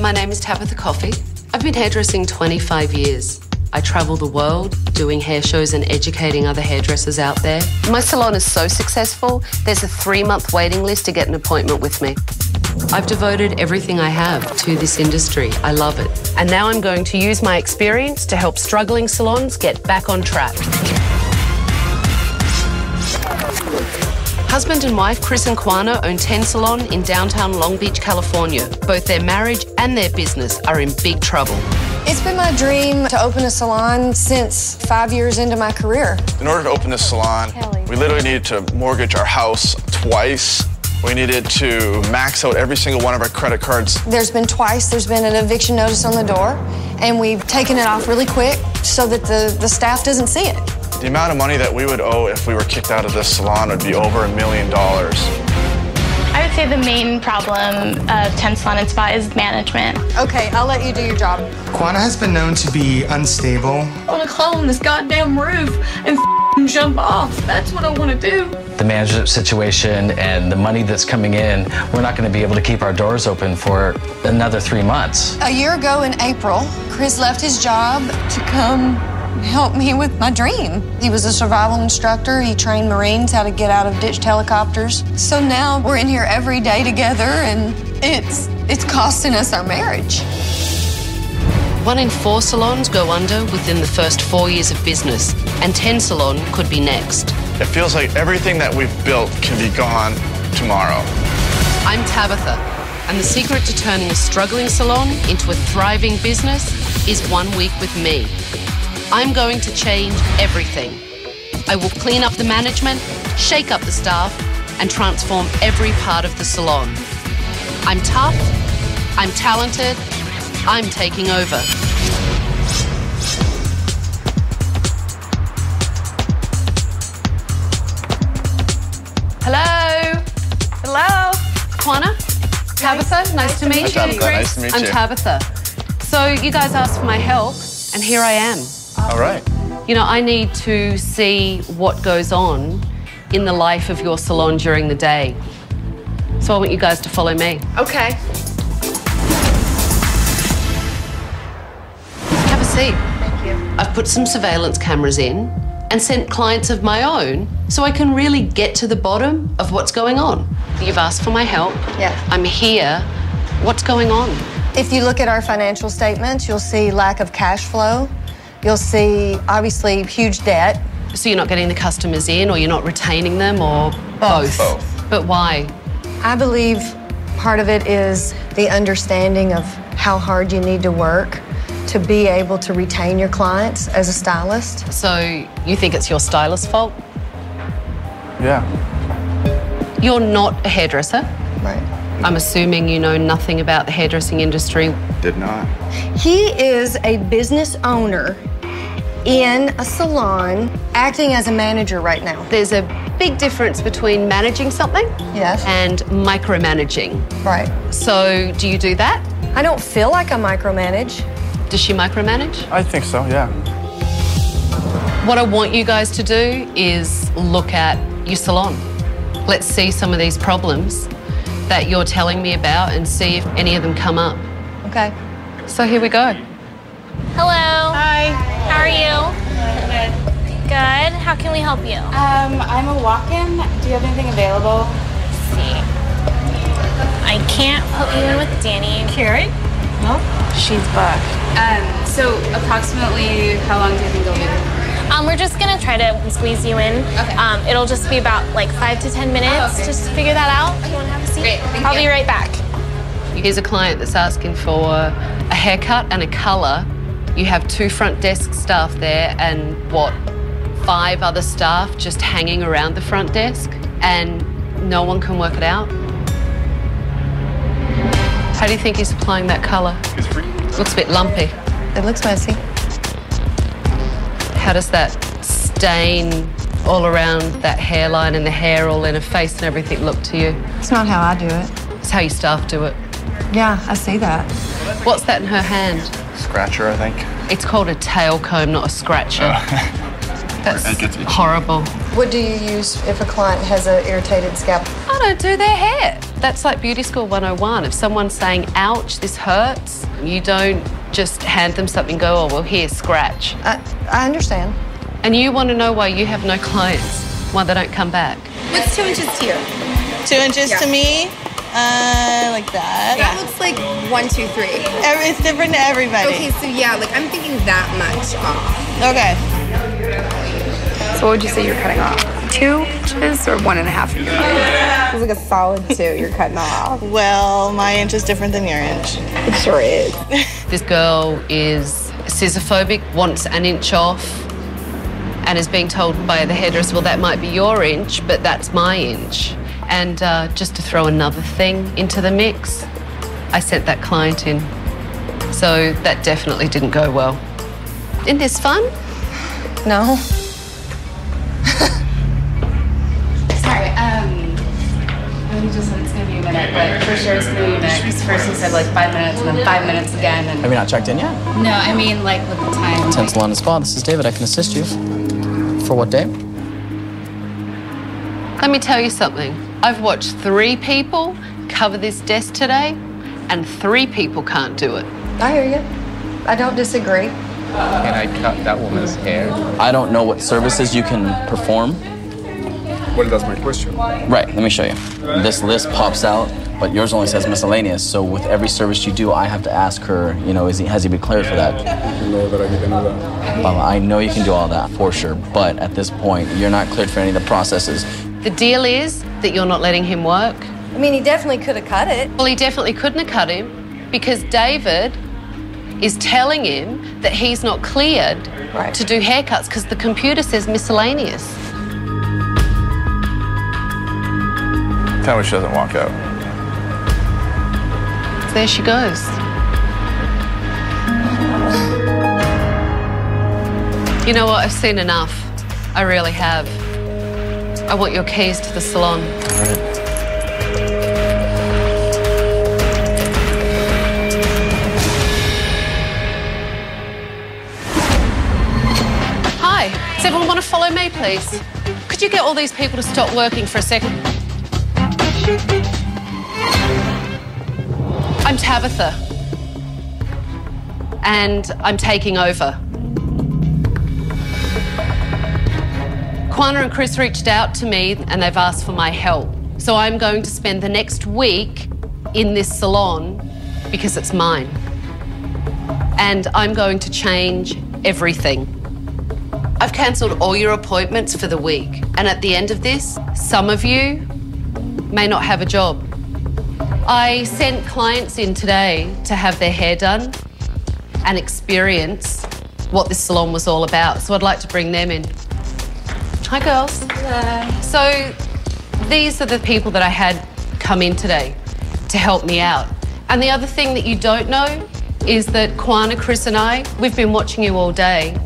My name is Tabatha Coffey. I've been hairdressing 25 years. I travel the world doing hair shows and educating other hairdressers out there. My salon is so successful, there's a three month waiting list to get an appointment with me. I've devoted everything I have to this industry. I love it. And now I'm going to use my experience to help struggling salons get back on track. Husband and wife Chris and Kwana own 10 Salon in downtown Long Beach, California. Both their marriage and their business are in big trouble. It's been my dream to open a salon since five years into my career. In order to open this salon, we literally needed to mortgage our house twice. We needed to max out every single one of our credit cards. There's been twice, there's been an eviction notice on the door, and we've taken it off really quick so that the, the staff doesn't see it. The amount of money that we would owe if we were kicked out of this salon would be over a million dollars. I would say the main problem of 10 Salon and Spa is management. Okay, I'll let you do your job. Quana has been known to be unstable. I want to climb on this goddamn roof and f***ing jump off. That's what I want to do. the management situation and the money that's coming in, we're not going to be able to keep our doors open for another three months. A year ago in April, Chris left his job to come help me with my dream. He was a survival instructor. He trained Marines how to get out of ditched helicopters. So now we're in here every day together and it's it's costing us our marriage. One in four salons go under within the first four years of business, and 10 Salon could be next. It feels like everything that we've built can be gone tomorrow. I'm Tabatha, and the secret to turning a struggling salon into a thriving business is one week with me. I'm going to change everything. I will clean up the management, shake up the staff, and transform every part of the salon. I'm tough, I'm talented, I'm taking over. Hello. Hello. Kwana? Tabatha, nice, to meet you. Tabatha. Nice to meet I'm you. Tabatha. So you guys asked for my help, and here I am. All right. You know, I need to see what goes on in the life of your salon during the day. So I want you guys to follow me. Okay. Have a seat. Thank you. I've put some surveillance cameras in and sent clients of my own so I can really get to the bottom of what's going on. You've asked for my help. Yeah. I'm here. What's going on? If you look at our financial statements, you'll see lack of cash flow. You'll see obviously huge debt. So you're not getting the customers in or you're not retaining them or both? Both. But why? I believe part of it is the understanding of how hard you need to work to be able to retain your clients as a stylist. So you think it's your stylist's fault? Yeah. You're not a hairdresser. Right. I'm assuming you know nothing about the hairdressing industry. Did not. He is a business owner in a salon acting as a manager right now. There's a big difference between managing something Yes. and micromanaging. Right. So, do you do that? I don't feel like I micromanage. Does she micromanage? I think so, yeah. What I want you guys to do is look at your salon. Let's see some of these problems that you're telling me about and see if any of them come up. Okay. So, here we go. Hello. Hi. How are you? Good. Good. How can we help you? Um, I'm a walk-in. Do you have anything available? Let's see. I can't put you in with Danny. Carrie? No. She's booked. Um, so approximately how long do you think it'll be? Um, we're just gonna try to squeeze you in. Okay. Um, it'll just be about like five to ten minutes. Oh, okay. Just to figure that out. You wanna have a seat? Great, thank I'll you. be right back. Here's a client that's asking for a haircut and a colour. You have two front desk staff there and what, five other staff just hanging around the front desk, and no one can work it out? How do you think he's applying that colour? Looks a bit lumpy. It looks messy. How does that stain all around that hairline and the hair all in her face and everything look to you? It's not how I do it. It's how your staff do it. Yeah, I see that. What's that in her hand? Scratcher, I think. It's called a tail comb, not a scratcher. Uh, That's That gets horrible. What do you use if a client has an irritated scalp? I don't do their hair. That's like beauty school 101. If someone's saying, ouch, this hurts, you don't just hand them something and go, oh, well, here, scratch. I, I understand. And you want to know why you have no clients, why they don't come back. What's two inches to you? Two inches to me, uh, like that. That looks like one, two, three. Every, it's different to everybody. Okay, so yeah, like I'm thinking that much off. Okay. So what would you say you're cutting off? Two inches or one and a half? It's like a solid two you're cutting off. Well, my inch is different than your inch. It sure is. This girl is scissorphobic, wants an inch off, and is being told by the hairdresser, well, that might be your inch, but that's my inch. And uh, just to throw another thing into the mix, I sent that client in. So that definitely didn't go well. Isn't this fun? No. Sorry, um, let me just, it's gonna be a minute, but for sure it's gonna be a minute, because first you said like five minutes and then five minutes again, and. Have you not checked in yet? No, I mean like with the time. Ten Salon and Spa. This is David. I can assist you. For what day? Let me tell you something. I've watched three people cover this desk today, and three people can't do it. I hear you. I don't disagree. Can I cut that woman's hair? I don't know what services you can perform. Well, that's my question. Right, let me show you. This list pops out, but yours only says miscellaneous. So with every service you do, I have to ask her, you know, is he, has he been cleared for that? know that I can do that. Um, I know you can do all that for sure, but at this point, you're not cleared for any of the processes. The deal is that you're not letting him work. I mean, he definitely could have cut it. Well, he definitely couldn't have cut him because David is telling him that he's not cleared Right. to do haircuts because the computer says miscellaneous. Tell me she doesn't walk out. There she goes. You know what? I've seen enough. I really have. I want your keys to the salon. Hi. Does everyone want to follow me, please? Could you get all these people to stop working for a second? I'm Tabatha. And I'm taking over. Kwana and Chris reached out to me and they've asked for my help. So I'm going to spend the next week in this salon because it's mine. And I'm going to change everything. I've cancelled all your appointments for the week. And at the end of this, some of you may not have a job. I sent clients in today to have their hair done and experience what this salon was all about. So I'd like to bring them in. Hi, girls. Hello. So these are the people that I had come in today to help me out. And the other thing that you don't know is that Kwana, Chris, and I, we've been watching you all day.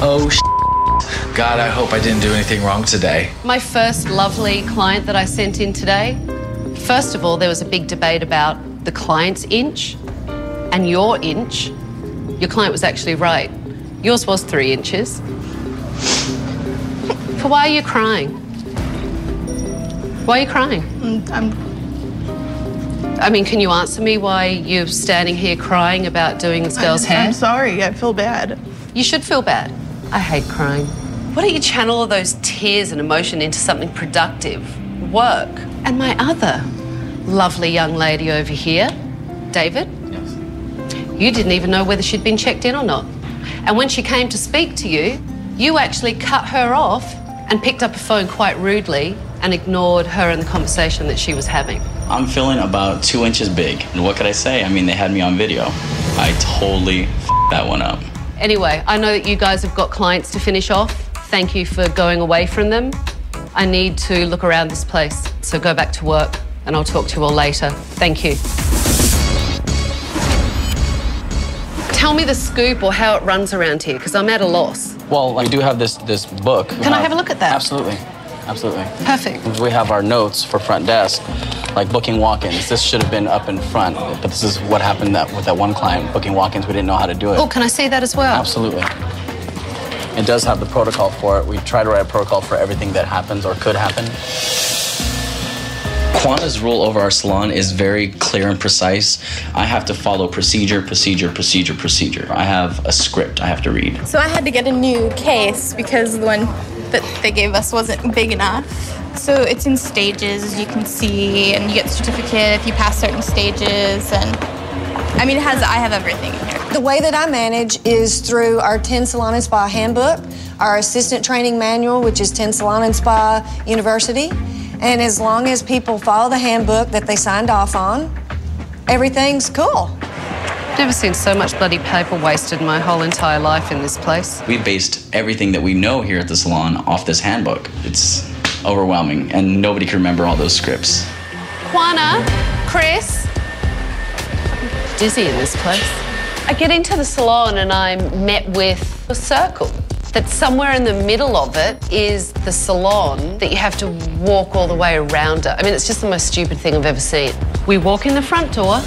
Oh, God, I hope I didn't do anything wrong today. My first lovely client that I sent in today, first of all, there was a big debate about the client's inch and your inch. Your client was actually right. Yours was three inches. But why are you crying? Why are you crying? Mm, I'm. I mean, can you answer me why you're standing here crying about doing this girl's hair? I'm sorry. I feel bad. You should feel bad. I hate crying. Why don't you channel all those tears and emotion into something productive? Work. And my other lovely young lady over here, David, Yes. you didn't even know whether she'd been checked in or not. And when she came to speak to you, you actually cut her off and picked up a phone quite rudely and ignored her and the conversation that she was having. I'm feeling about two inches big. And what could I say? I mean, they had me on video. I totally that one up. Anyway, I know that you guys have got clients to finish off. Thank you for going away from them. I need to look around this place, so go back to work and I'll talk to you all later. Thank you. Tell me the scoop or how it runs around here, because I'm at a loss. Well, we do have this this book. Can I have a look at that? Absolutely, absolutely. Perfect. We have our notes for front desk, like booking walk-ins. This should have been up in front, but this is what happened that with that one client booking walk-ins. We didn't know how to do it. Oh, can I see that as well? Absolutely. It does have the protocol for it. We try to write a protocol for everything that happens or could happen. Kwana's rule over our salon is very clear and precise. I have to follow procedure, procedure, procedure, procedure. I have a script I have to read. So I had to get a new case because the one that they gave us wasn't big enough. So it's in stages, as you can see, and you get the certificate if you pass certain stages. And I mean, it has, I have everything in here. The way that I manage is through our 10 Salon and Spa handbook, our assistant training manual, which is 10 Salon and Spa University. And as long as people follow the handbook that they signed off on, everything's cool. Never seen so much bloody paper wasted in my whole entire life in this place. We based everything that we know here at the salon off this handbook. It's overwhelming, and nobody can remember all those scripts. Kwana, Chris. Dizzy in this place. I get into the salon and I'm met with a circle. That somewhere in the middle of it is the salon that you have to walk all the way around it. I mean, it's just the most stupid thing I've ever seen. We walk in the front door,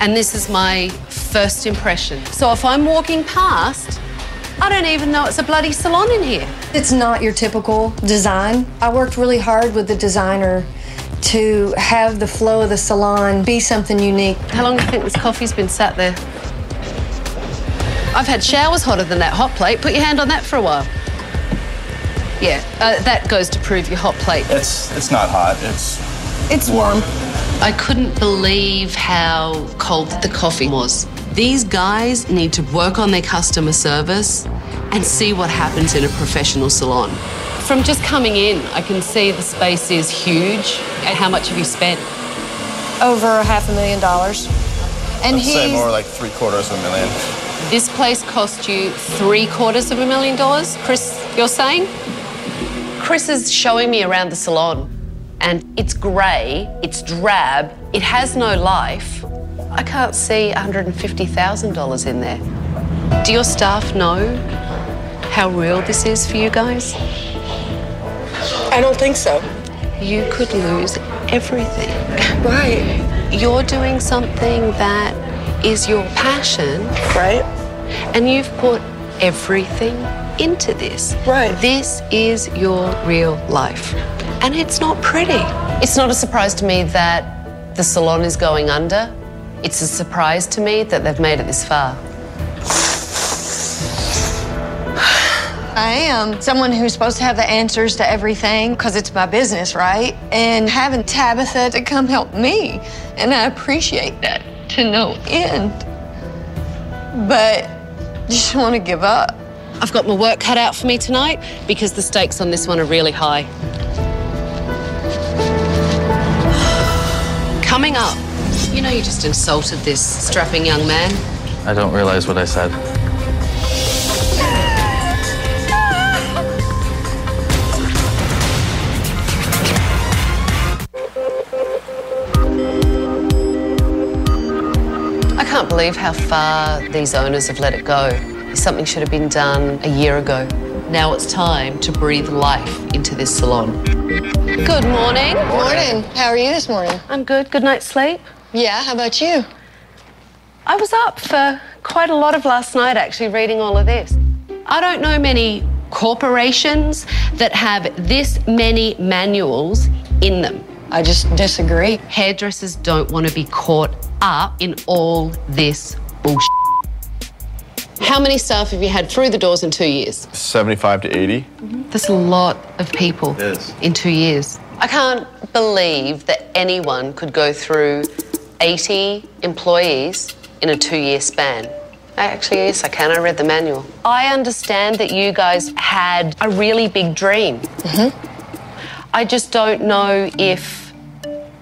and this is my first impression. So if I'm walking past, I don't even know it's a bloody salon in here. It's not your typical design. I worked really hard with the designer to have the flow of the salon be something unique. How long do you think this coffee's been sat there? I've had showers hotter than that hot plate. Put your hand on that for a while. Yeah, uh, that goes to prove your hot plate. It's it's not hot. It's It's warm. I couldn't believe how cold the coffee was. These guys need to work on their customer service and see what happens in a professional salon. From just coming in, I can see the space is huge. And how much have you spent? Over half a million dollars. And I'd say more like three quarters of a million. This place cost you three quarters of a million dollars, Chris, you're saying? Chris is showing me around the salon, and it's grey, it's drab, it has no life. I can't see $150,000 in there. Do your staff know how real this is for you guys? I don't think so. You could lose everything. Right. You're doing something that is your passion. Right. And you've put everything into this. Right. This is your real life. And it's not pretty. It's not a surprise to me that the salon is going under. It's a surprise to me that they've made it this far. I am someone who's supposed to have the answers to everything because it's my business, right? And having Tabatha to come help me, and I appreciate that to no end. But just want to give up. I've got my work cut out for me tonight because the stakes on this one are really high. Coming up, you know you just insulted this strapping young man. I don't realize what I said. Believe how far these owners have let it go. Something should have been done a year ago. Now it's time to breathe life into this salon. Good morning. Morning. How are you this morning? I'm good. Good night's sleep. Yeah, how about you? I was up for quite a lot of last night actually reading all of this. I don't know many corporations that have this many manuals in them. I just disagree. Hairdressers don't want to be caught up in all this bullshit. How many staff have you had through the doors in two years? 75 to 80. That's a lot of people is. in two years. I can't believe that anyone could go through 80 employees in a two year span. Actually, yes, I can. I read the manual. I understand that you guys had a really big dream. Mm-hmm. I just don't know if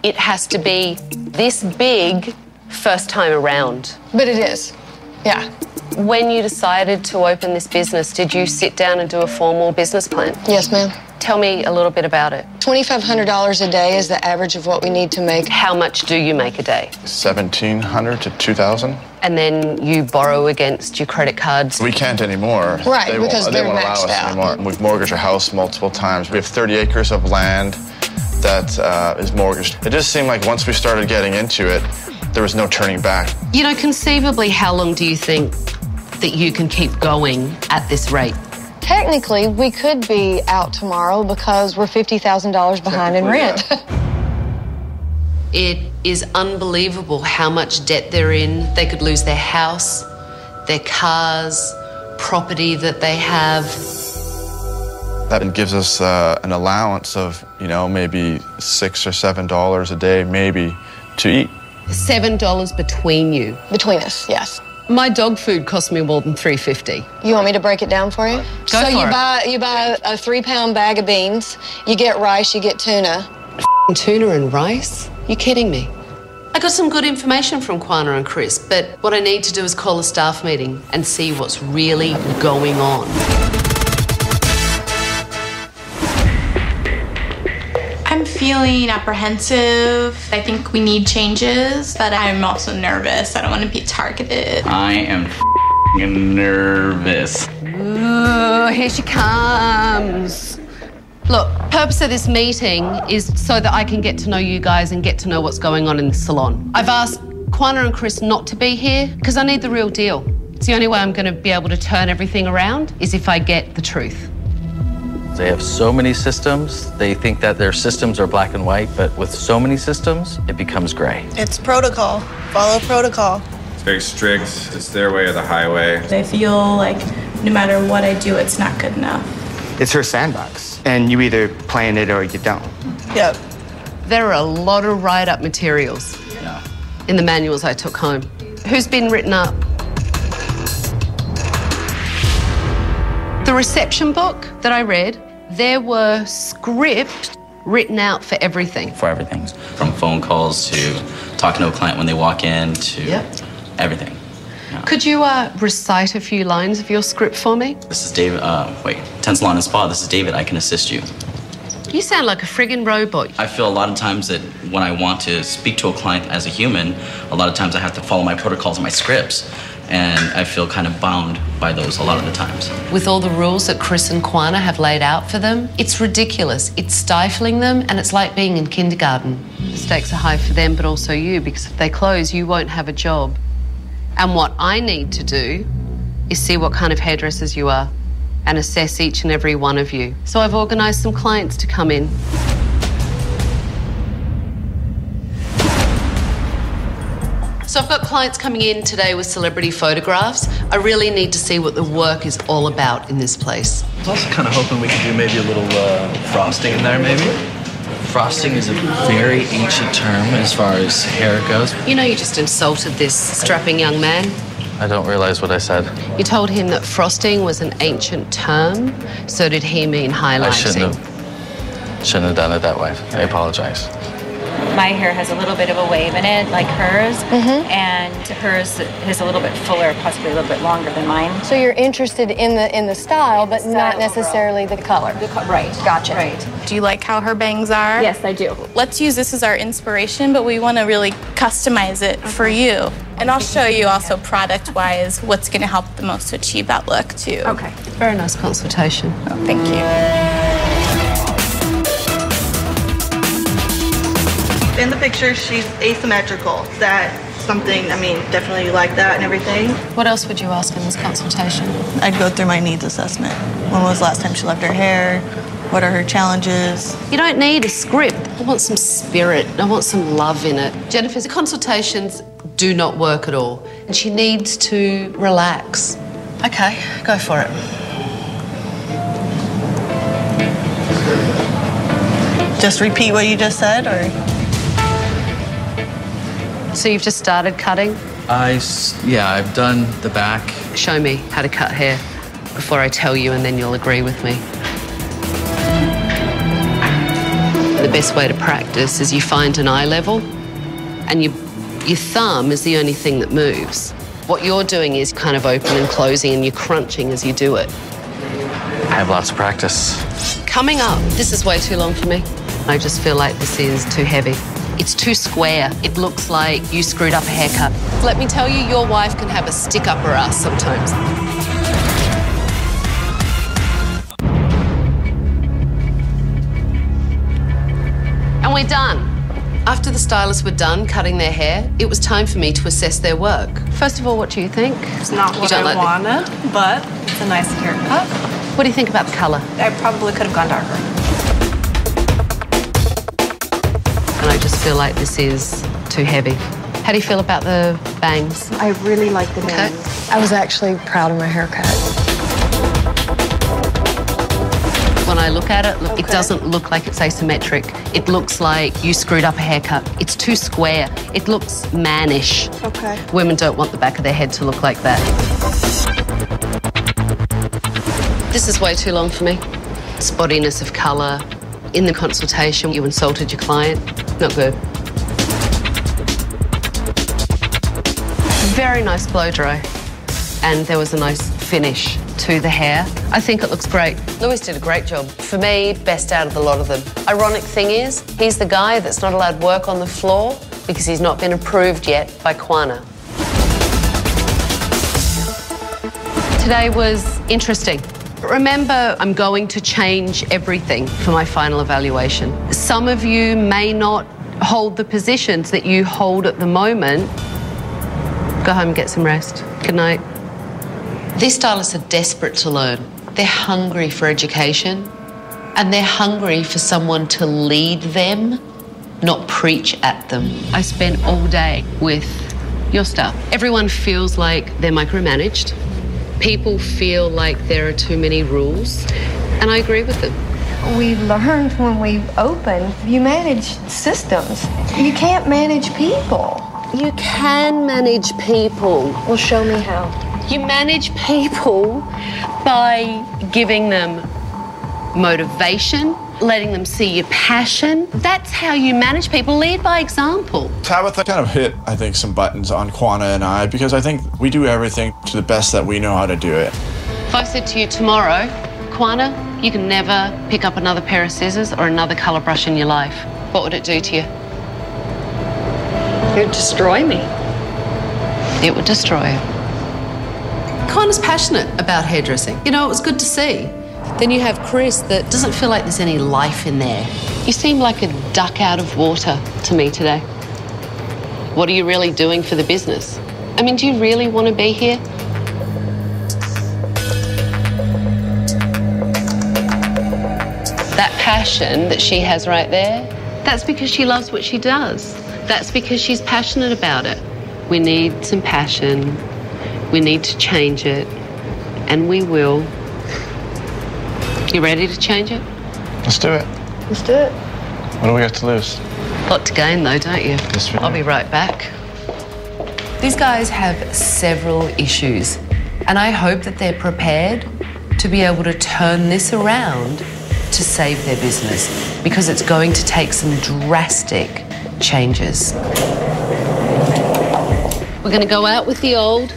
it has to be this big first time around. But it is. Yeah. When you decided to open this business, did you sit down and do a formal business plan? Yes, ma'am. Tell me a little bit about it. $2,500 a day is the average of what we need to make. How much do you make a day? 1700 to 2000. And then you borrow against your credit cards. We can't anymore. Right, they won't, because they they're won't allow us out. anymore. We've mortgaged our house multiple times. We have 30 acres of land that uh, is mortgaged. It just seemed like once we started getting into it, there was no turning back. You know, conceivably, how long do you think that you can keep going at this rate? Technically, we could be out tomorrow because we're $50,000 behind in rent. It is unbelievable how much debt they're in. They could lose their house, their cars, property that they have. That gives us uh, an allowance of, you know, maybe six or seven dollars a day, maybe, to eat. Seven dollars between you. Between us, yes. My dog food cost me more than three fifty. You want me to break it down for you? Go so for you it. buy you buy a three pound bag of beans. You get rice. You get tuna. Tuna and rice? You kidding me? I got some good information from Kwana and Chris, but what I need to do is call a staff meeting and see what's really going on. Feeling apprehensive. I think we need changes, but I'm also nervous. I don't want to be targeted. I am f***ing nervous. Ooh, here she comes. Look, purpose of this meeting is so that I can get to know you guys and get to know what's going on in the salon. I've asked Kwana and Chris not to be here because I need the real deal. It's the only way I'm going to be able to turn everything around is if I get the truth. They have so many systems. They think that their systems are black and white, but with so many systems, it becomes gray. It's protocol. Follow protocol. It's very strict. It's their way or the highway. I feel like no matter what I do, it's not good enough. It's her sandbox, and you either play in it or you don't. Yep. There are a lot of write up materials yeah. in the manuals I took home. Who's been written up? The reception book that I read, there were scripts written out for everything. For everything. From phone calls to talking to a client when they walk in to everything. Could you uh, recite a few lines of your script for me? This is David. Uh, wait, Lawn and Spa. This is David. I can assist you. You sound like a friggin' robot. I feel a lot of times that when I want to speak to a client as a human, a lot of times I have to follow my protocols and my scripts. And I feel kind of bound by those a lot of the times. With all the rules that Chris and Kwana have laid out for them, it's ridiculous. It's stifling them, and it's like being in kindergarten. The stakes are high for them, but also you, because if they close, you won't have a job. And what I need to do is see what kind of hairdressers you are and assess each and every one of you. So I've organised some clients to come in. So I've got clients coming in today with celebrity photographs. I really need to see what the work is all about in this place. I was also kind of hoping we could do maybe a little uh, frosting in there, maybe. Frosting is a very ancient term as far as hair goes. You know, you just insulted this strapping young man. I don't realize what I said. You told him that frosting was an ancient term. So did he mean highlighting? I shouldn't have, shouldn't have done it that way. I apologize. My hair has a little bit of a wave in it, like hers, mm-hmm. and hers is a little bit fuller, possibly a little bit longer than mine. So you're interested in the in the style, but not necessarily the color. The co- right. Gotcha. Right. Do you like how her bangs are? Yes, I do. Let's use this as our inspiration, but we want to really customize it for you. And I'll show you also product wise what's going to help the most to achieve that look, too. Okay. Very nice consultation. Oh, thank you. In the picture, she's asymmetrical. That something, I mean, definitely you like that and everything? What else would you ask in this consultation? I'd go through my needs assessment. When was the last time she left her hair? What are her challenges? You don't need a script. I want some spirit. I want some love in it. Jennifer's consultations do not work at all, and she needs to relax. Okay, go for it. Just repeat what you just said, or? So you've just started cutting? I, yeah, I've done the back. Show me how to cut hair before I tell you, and then you'll agree with me. The best way to practice is you find an eye level, and you, your thumb is the only thing that moves. What you're doing is kind of open and closing, and you're crunching as you do it. I have lots of practice. Coming up, this is way too long for me. I just feel like this is too heavy. It's too square. It looks like you screwed up a haircut. Let me tell you, your wife can have a stick up her ass sometimes. And we're done. After the stylists were done cutting their hair, it was time for me to assess their work. First of all, what do you think? It's not You what don't I like the- wanna, but it's a nice haircut. What do you think about the color? I probably could have gone darker. Feel like this is too heavy. How do you feel about the bangs? I really like the Okay. bangs. I was actually proud of my haircut. When I look at it, look, it doesn't look like it's asymmetric. It looks like you screwed up a haircut. It's too square. It looks mannish. Okay. Women don't want the back of their head to look like that. This is way too long for me. Spottiness of colour. In the consultation, you insulted your client. Not good. Very nice blow dry. And there was a nice finish to the hair. I think it looks great. Lewis did a great job. For me, best out of the lot of them. Ironic thing is, he's the guy that's not allowed work on the floor because he's not been approved yet by Quana. Today was interesting. Remember, I'm going to change everything for my final evaluation. Some of you may not hold the positions that you hold at the moment. Go home and get some rest. Good night. These stylists are desperate to learn. They're hungry for education and they're hungry for someone to lead them, not preach at them. I spent all day with your staff. Everyone feels like they're micromanaged. People feel like there are too many rules, and I agree with them. We learned when we opened, you manage systems. You can't manage people. You can manage people. Well, show me how. You manage people by giving them motivation, letting them see your passion. That's how you manage people. Lead by example. Tabatha kind of hit, I think, some buttons on Quana and I because I think we do everything to the best that we know how to do it. If I said to you tomorrow, Quana, you can never pick up another pair of scissors or another colour brush in your life, what would it do to you? It would destroy me. It would destroy you. Quana's passionate about hairdressing. You know, it was good to see. Then you have Chris that doesn't feel like there's any life in there. You seem like a duck out of water to me today. What are you really doing for the business? I mean, do you really want to be here? Passion that she has right there, that's because she loves what she does. That's because she's passionate about it. We need some passion. We need to change it. And we will. You ready to change it? Let's do it. Let's do it. What do we have to lose? lot to gain, though, don't you? Yes, we I'll be right back. These guys have several issues, and I hope that they're prepared to be able to turn this around to save their business because it's going to take some drastic changes. We're going to go out with the old,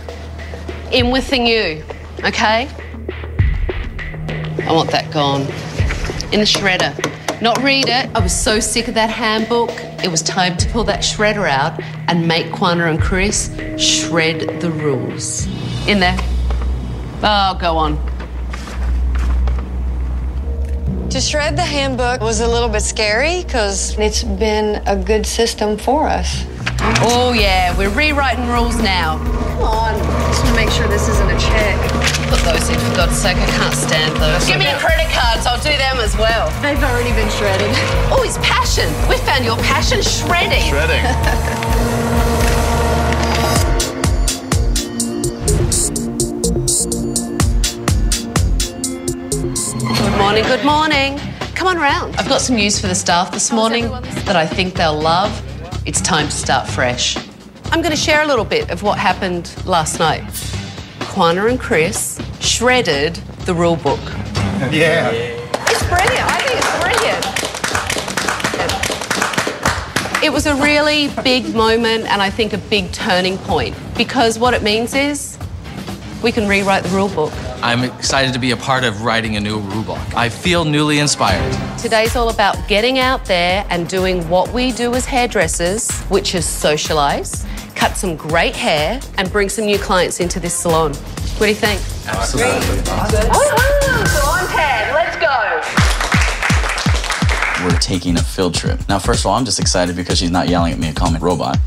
in with the new, okay? I want that gone. In the shredder. Not read it. I was so sick of that handbook. It was time to pull that shredder out and make Quana and Chris shred the rules. In there. Oh, go on. To shred the handbook was a little bit scary because it's been a good system for us. Oh, yeah, we're rewriting rules now. Come on. Just to make sure this isn't a check. Put those in, for God's sake. I can't stand those. Give me your credit cards. I'll do them as well. They've already been shredded. Oh, it's passion. We found your passion shredding. Shredding. morning, good morning. Come on round. I've got some news for the staff this morning that I think they'll love. It's time to start fresh. I'm going to share a little bit of what happened last night. Quana and Chris shredded the rule book. Yeah. It's brilliant. I think it's brilliant. It was a really big moment and I think a big turning point because what it means is we can rewrite the rule book. I'm excited to be a part of writing a new rule book. I feel newly inspired. Today's all about getting out there and doing what we do as hairdressers, which is socialize, cut some great hair, and bring some new clients into this salon. What do you think? Absolutely. Woohoo! Salon 10, let's go! We're taking a field trip. Now, first of all, I'm just excited because she's not yelling at me and calling me robot.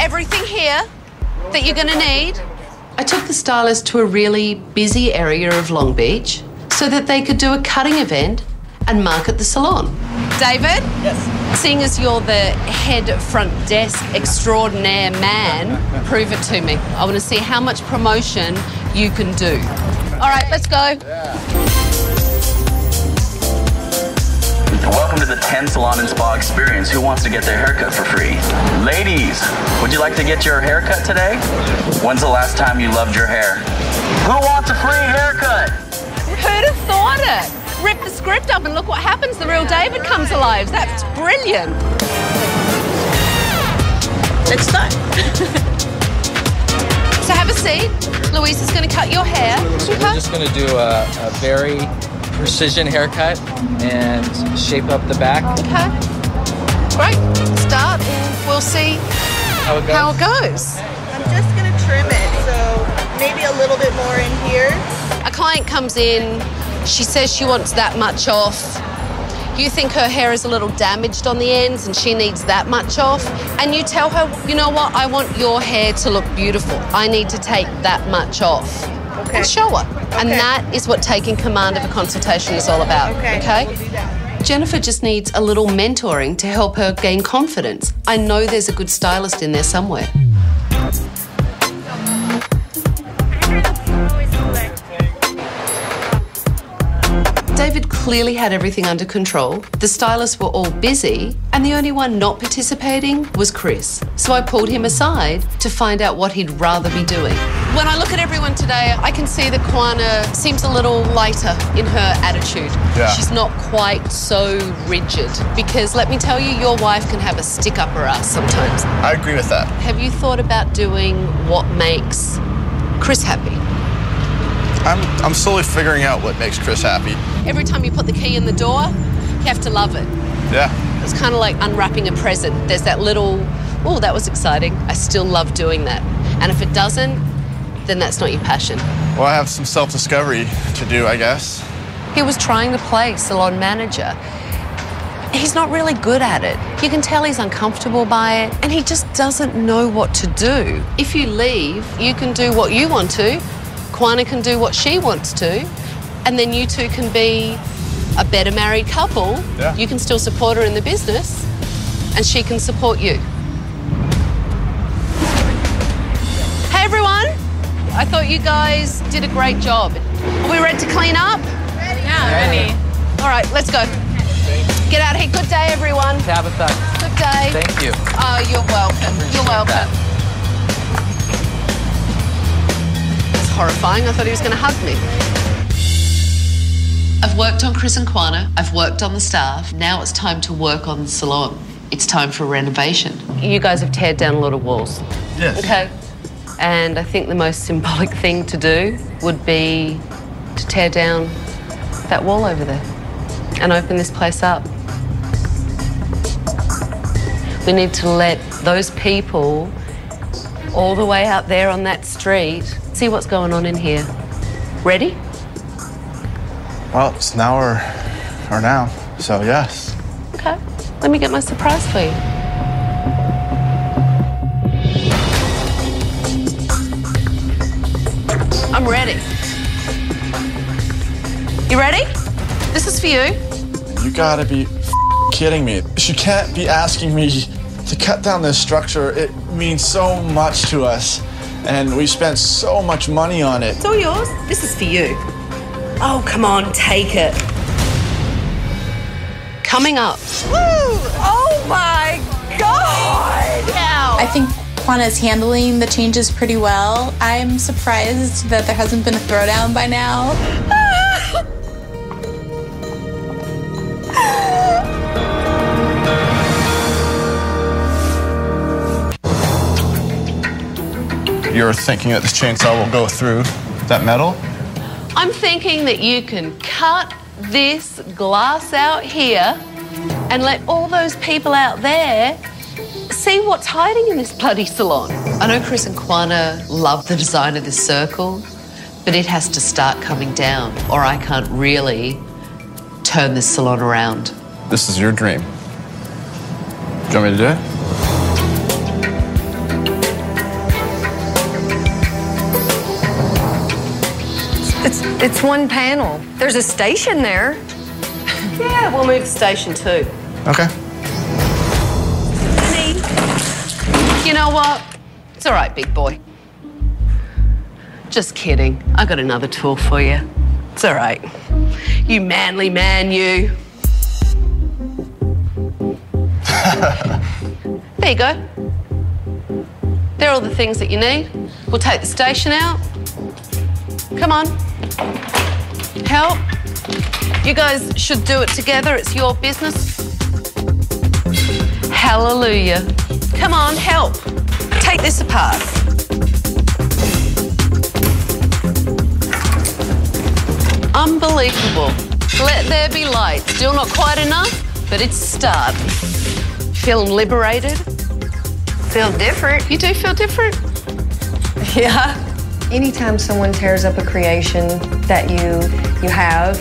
Everything here that you're going to need. I took the stylist to a really busy area of Long Beach so that they could do a cutting event and market the salon. David? Yes. Seeing as you're the head front desk extraordinaire man, prove it to me. I want to see how much promotion you can do. All right, let's go. Welcome to the 10 Salon and Spa experience. Who wants to get their haircut for free? Ladies, would you like to get your haircut today? When's the last time you loved your hair? Who wants a free haircut? Who'd have thought it? Rip the script up and look what happens. The real David comes alive. That's brilliant. Let's start. So have a seat. Louise is going to cut your hair. So we're just going to do a, a very precision haircut and shape up the back. Okay. Great. Start and we'll see How it goes. how it goes. I'm just gonna trim it, so maybe a little bit more in here. A client comes in, she says she wants that much off. You think her hair is a little damaged on the ends and she needs that much off. And you tell her, you know what, I want your hair to look beautiful. I need to take that much off. Okay. And show her. And that is what taking command of a consultation is all about. Okay. Okay? Jennifer just needs a little mentoring to help her gain confidence. I know there's a good stylist in there somewhere. David clearly had everything under control. The stylists were all busy, and the only one not participating was Chris. So I pulled him aside to find out what he'd rather be doing. When I look at everyone today, I can see that Kwana seems a little lighter in her attitude. Yeah. She's not quite so rigid. Because let me tell you, your wife can have a stick up her ass sometimes. I agree with that. Have you thought about doing what makes Chris happy? I'm, I'm slowly figuring out what makes Chris happy. Every time you put the key in the door, you have to love it. Yeah. It's kind of like unwrapping a present. There's that little, oh, that was exciting. I still love doing that. And if it doesn't, then that's not your passion. Well, I have some self discovery to do, I guess. He was trying to play salon manager. He's not really good at it. You can tell he's uncomfortable by it, and he just doesn't know what to do. If you leave, you can do what you want to, Kwana can do what she wants to, and then you two can be a better married couple. Yeah. You can still support her in the business, and she can support you. I thought you guys did a great job. Are we ready to clean up? Ready. Yeah, ready. All right, let's go. Get out of here. Good day, everyone. Tabatha, Good day. thank you. Oh, you're welcome. You're welcome. It's horrifying. I thought he was going to hug me. I've worked on Chris and Kwana. I've worked on the staff. Now it's time to work on the salon. It's time for renovation. You guys have teared down a lot of walls. Yes. Okay. And I think the most symbolic thing to do would be to tear down that wall over there and open this place up. We need to let those people all the way out there on that street see what's going on in here. Ready? Well, it's now or, or now. So, yes. Okay. Let me get my surprise for you. You ready? This is for you. You gotta be f- kidding me. She can't be asking me to cut down this structure. It means so much to us. And we spent so much money on it. It's all yours. This is for you. Oh, come on, take it. Coming up. Woo! Oh my god! I think Kwana's handling the changes pretty well. I'm surprised that there hasn't been a throwdown by now. Ah! You're thinking that this chainsaw will go through that metal? I'm thinking that you can cut this glass out here and let all those people out there see what's hiding in this bloody salon. I know Chris and Kwana love the design of this circle, but it has to start coming down or I can't really turn this salon around. This is your dream. Do you want me to do it? It's it's one panel. There's a station there. Yeah, we'll move to station two. Okay. You know what? It's all right, big boy. Just kidding. I got another tool for you. It's all right. You manly man, you. there you go. They're all the things that you need. We'll take the station out. Come on. Help. You guys should do it together. It's your business. Hallelujah. Come on, help. Take this apart. Unbelievable. Let there be light. Still not quite enough, but it's a start. Feeling liberated? Feel different. You do feel different? Yeah. Anytime someone tears up a creation that you you have,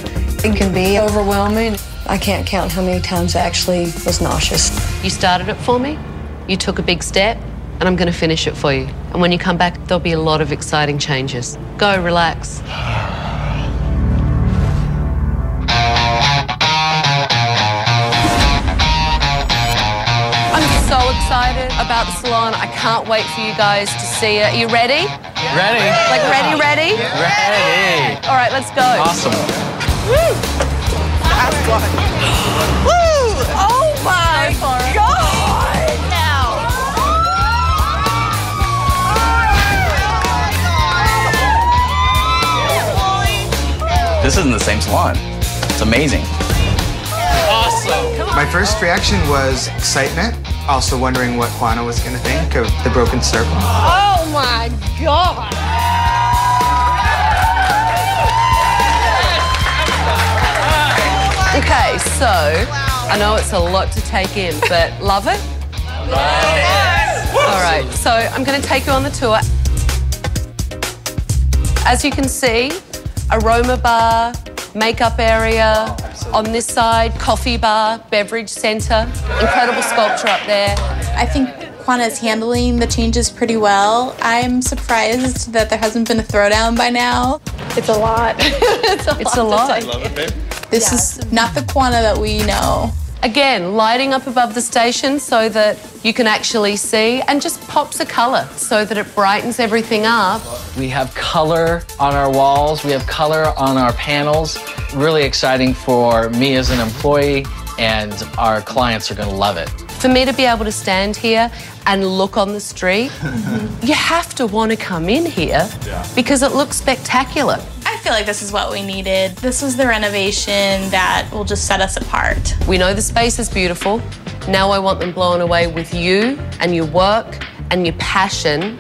it can be overwhelming. I can't count how many times I actually was nauseous. You started it for me, you took a big step, and I'm going to finish it for you. And when you come back, there'll be a lot of exciting changes. Go, relax. excited about the salon. I can't wait for you guys to see it. Are you ready? Ready. Like, ready, ready? Ready. All right, let's go. Awesome. Woo! Woo! Oh my God! Now. This isn't the same salon. It's amazing. Awesome. My first reaction was excitement, also wondering what Kwana was going to think of the broken circle. Oh my god! Okay, so I know it's a lot to take in, but love it? Love it. All right, so I'm going to take you on the tour. As you can see, aroma bar, makeup area. On this side, coffee bar, beverage center. Incredible sculpture up there. I think Kwana is handling the changes pretty well. I'm surprised that there hasn't been a throwdown by now. It's a lot. it's a It's a lot. to take in. This is not the Kwana that we know. Again, lighting up above the station so that you can actually see and just pops a color so that it brightens everything up. We have color on our walls, we have color on our panels. Really exciting for me as an employee, and our clients are going to love it. For me to be able to stand here and look on the street, you have to want to come in here because it looks spectacular. I feel like this is what we needed. This was the renovation that will just set us apart. We know the space is beautiful. Now I want them blown away with you and your work and your passion.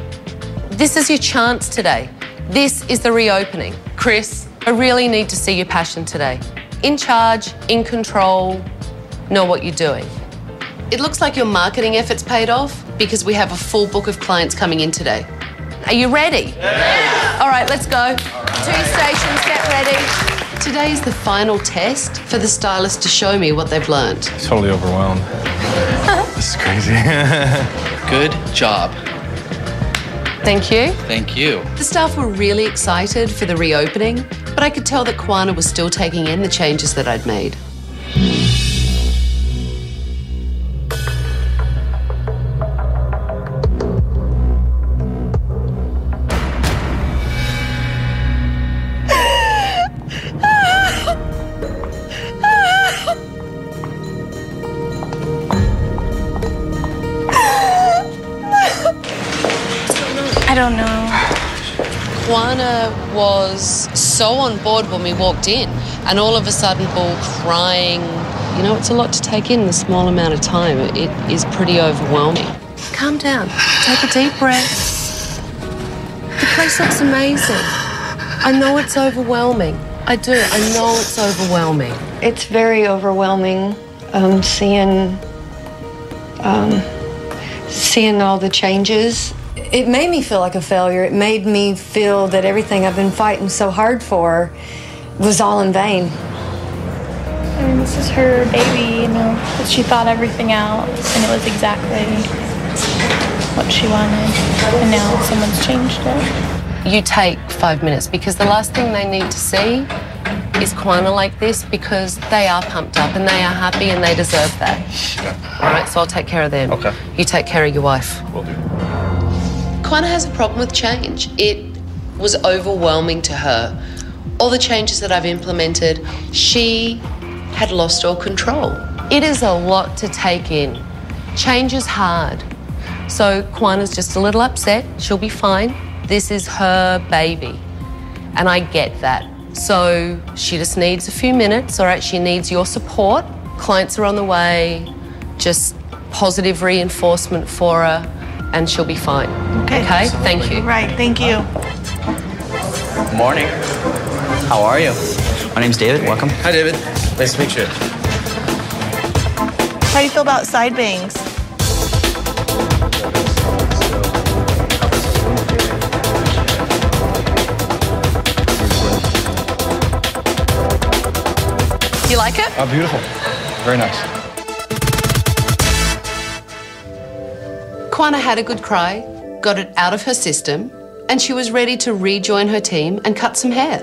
This is your chance today. This is the reopening. Chris, I really need to see your passion today. In charge, in control, know what you're doing. It looks like your marketing efforts paid off because we have a full book of clients coming in today. Are you ready? Yeah. All right, let's go. Two stations, get ready. Today is the final test for the stylist to show me what they've learned. Totally overwhelmed. this is crazy. Good job. Thank you. Thank you. The staff were really excited for the reopening, but I could tell that Kwana was still taking in the changes that I'd made. Was so on board when we walked in, and all of a sudden, all crying. You know, it's a lot to take in in a small amount of time. It is pretty overwhelming. Calm down. Take a deep breath. The place looks amazing. I know it's overwhelming. I do. I know it's overwhelming. It's very overwhelming um, seeing um, seeing all the changes. It made me feel like a failure. It made me feel that everything I've been fighting so hard for was all in vain. I mean, this is her baby, you know, but she thought everything out, and it was exactly what she wanted. And now someone's changed it. You take five minutes because the last thing they need to see is Kwana like this because they are pumped up and they are happy and they deserve that. All right, so I'll take care of them. Okay. You take care of your wife. Will do. Kwana has a problem with change. It was overwhelming to her. All the changes that I've implemented, she had lost all control. It is a lot to take in. Change is hard. So Kwana's just a little upset. She'll be fine. This is her baby. And I get that. So she just needs a few minutes, all right? She needs your support. Clients are on the way. Just positive reinforcement for her, and she'll be fine. Okay. Okay? Thank you. Right, thank you. Good Morning. How are you? My name's David. Welcome. Hi, David. Nice to meet you. How do you feel about side bangs? You like it? Oh, beautiful. Very nice. Kwana had a good cry, got it out of her system, and she was ready to rejoin her team and cut some hair.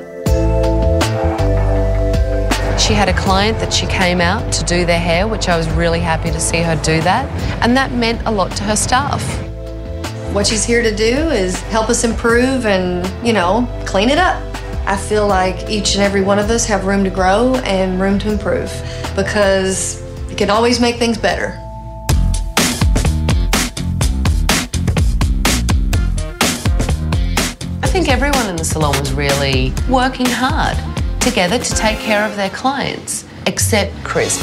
She had a client that she came out to do their hair, which I was really happy to see her do that, and that meant a lot to her staff. What she's here to do is help us improve and, you know, clean it up. I feel like each and every one of us have room to grow and room to improve because it can always make things better. The salon was really working hard together to take care of their clients, except Chris.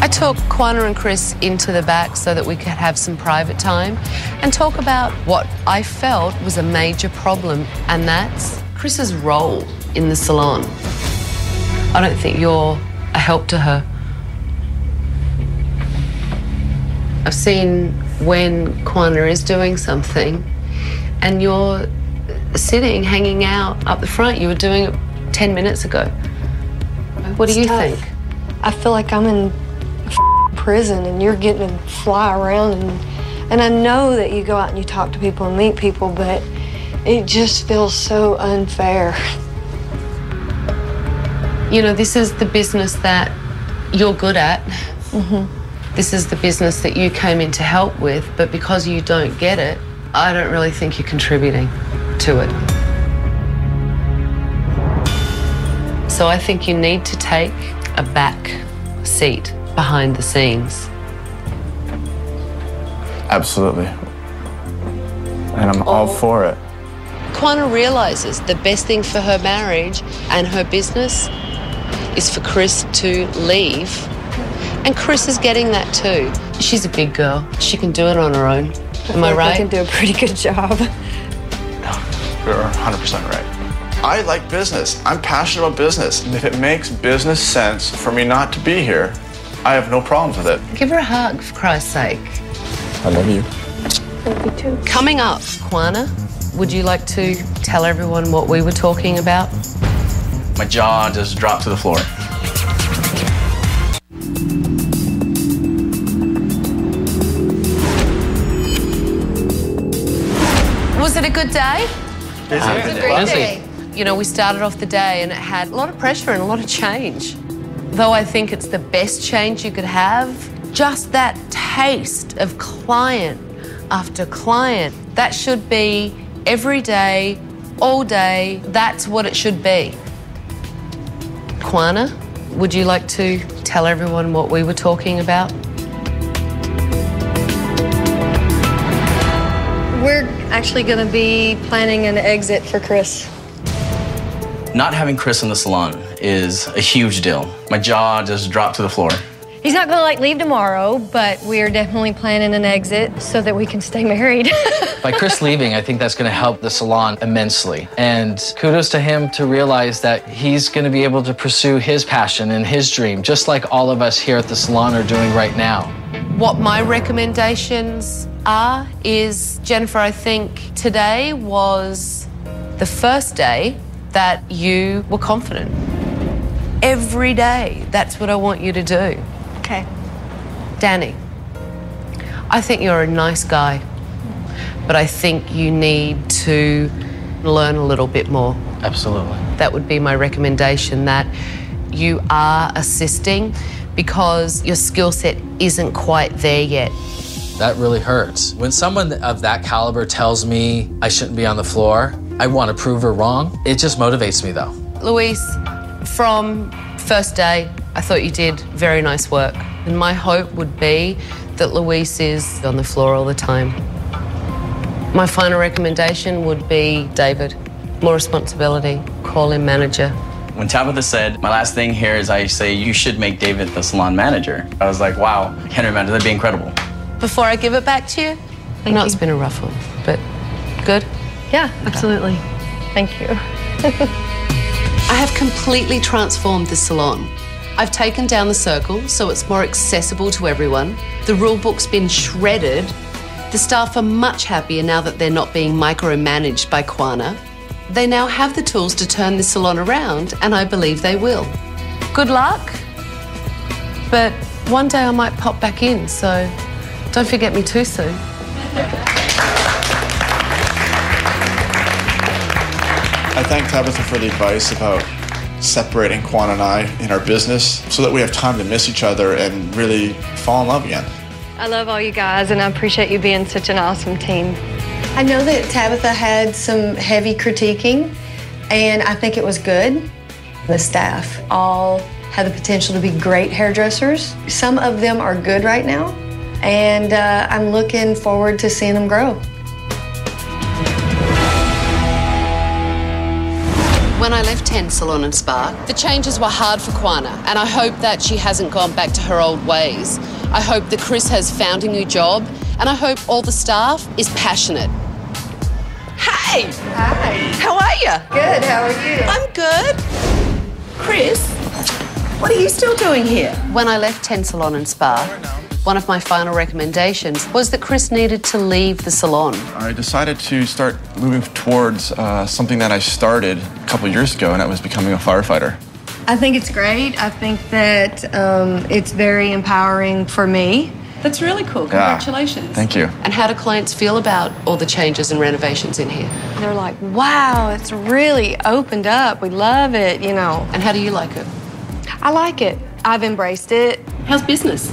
I took Kwana and Chris into the back so that we could have some private time and talk about what I felt was a major problem, and that's Chris's role in the salon. I don't think you're a help to her. I've seen when Kwana is doing something and you're sitting, hanging out up the front. You were doing it 10 minutes ago. What do you tough. think? I feel like I'm in prison and you're getting to fly around and and I know that you go out and you talk to people and meet people, but it just feels so unfair. You know, this is the business that you're good at. Mm-hmm. This is the business that you came in to help with, but because you don't get it, I don't really think you're contributing to it. So I think you need to take a back seat behind the scenes. Absolutely. And I'm all oh. for it. Kwana realizes the best thing for her marriage and her business is for Chris to leave. And Chris is getting that too. She's a big girl. She can do it on her own. Am I feel right? I can do a pretty good job. You're 100% right. I like business. I'm passionate about business. And if it makes business sense for me not to be here, I have no problems with it. Give her a hug, for Christ's sake. I love you. Thank you too. Coming up, Kwana, would you like to tell everyone what we were talking about? My jaw just dropped to the floor. A good day? Busy. It was a great Busy. day. You know, we started off the day and it had a lot of pressure and a lot of change. Though I think it's the best change you could have, just that taste of client after client, that should be every day, all day. That's what it should be. Kwana, would you like to tell everyone what we were talking about? We're actually going to be planning an exit for Chris. Not having Chris in the salon is a huge deal. My jaw just dropped to the floor. He's not gonna like leave tomorrow, but we are definitely planning an exit so that we can stay married. By Chris leaving, I think that's going to help the salon immensely. And kudos to him to realize that he's going to be able to pursue his passion and his dream, just like all of us here at the salon are doing right now. What my recommendations are is, Jennifer, I think today was the first day that you were confident. Every day, that's what I want you to do. Okay. Danny, I think you're a nice guy. but I think you need to learn a little bit more. Absolutely. That would be my recommendation that you are assisting because your skill set isn't quite there yet. That really hurts. When someone of that caliber tells me I shouldn't be on the floor, I want to prove her wrong. It just motivates me though. Luis, from first day, I thought you did very nice work. And my hope would be that Luis is on the floor all the time. My final recommendation would be David. More responsibility, call him manager. When Tabatha said, my last thing here is I say you should make David the salon manager, I was like, wow, I can't imagine. That'd be incredible. Before I give it back to you, I know it's been a rough one, but good. Yeah, absolutely. Thank you. I have completely transformed the salon. I've taken down the circle so it's more accessible to everyone. The rule book's been shredded. The staff are much happier now that they're not being micromanaged by Kwana. They now have the tools to turn the salon around, and I believe they will. Good luck. But one day I might pop back in, so don't forget me too soon. I thank Tabatha for the advice about separating Quan and I in our business so that we have time to miss each other and really fall in love again. I love all you guys, and I appreciate you being such an awesome team. I know that Tabatha had some heavy critiquing, and I think it was good. The staff all have the potential to be great hairdressers. Some of them are good right now, and uh, I'm looking forward to seeing them grow. When I left 10 Salon and Spa, the changes were hard for Kwana, and I hope that she hasn't gone back to her old ways. I hope that Chris has found a new job, and I hope all the staff is passionate. Hey! Hi. How are you? Good, how are you? I'm good. Chris, what are you still doing here? When I left 10 Salon and Spa, one of my final recommendations was that Chris needed to leave the salon. I decided to start moving towards uh, something that I started a couple years ago, and that was becoming a firefighter. I think it's great. I think that um, it's very empowering for me. That's really cool. Yeah. Thank you. And how do clients feel about all the changes and renovations in here? They're like, wow, it's really opened up. We love it, you know. And how do you like it? I like it. I've embraced it. How's business?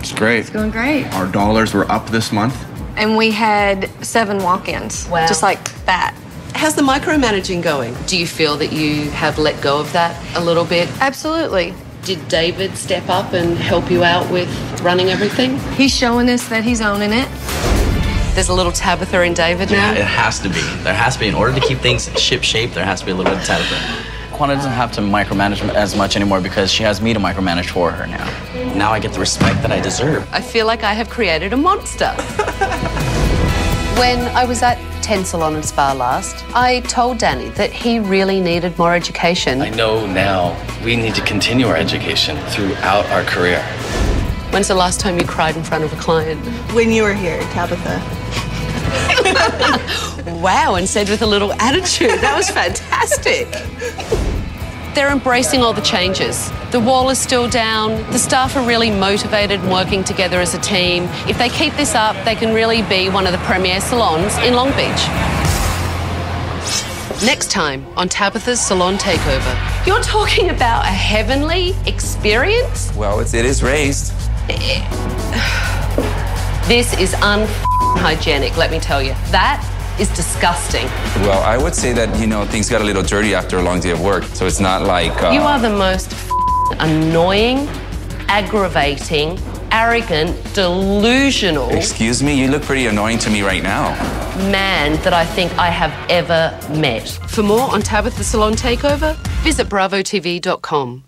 It's great. It's going great. Our dollars were up this month. And we had seven walk ins. Wow. Just like that. How's the micromanaging going? Do you feel that you have let go of that a little bit? Absolutely. Did David step up and help you out with running everything? He's showing us that he's owning it. There's a little Tabatha in David now. Yeah, it has to be. There has to be. In order to keep things ship shape, there has to be a little bit of Tabatha. Kwana doesn't have to micromanage as much anymore because she has me to micromanage for her now. Now I get the respect that I deserve. I feel like I have created a monster. when I was at 10 Salon and Spa last, I told Danny that he really needed more education. I know now we need to continue our education throughout our career. When's the last time you cried in front of a client? When you were here, Tabatha. wow, and said with a little attitude. That was fantastic. They're embracing all the changes. The wall is still down. The staff are really motivated and working together as a team. If they keep this up, they can really be one of the premier salons in Long Beach. Next time on Tabatha's Salon Takeover, you're talking about a heavenly experience? Well, it's, it is raised. This is unhygienic, let me tell you. That is disgusting. Well, I would say that, you know, things got a little dirty after a long day of work. So it's not like. Uh, You are the most annoying, aggravating, arrogant, delusional Excuse me, you look pretty annoying to me right now. man that I think I have ever met. For more on Tabatha Salon Takeover, visit bravotv.com.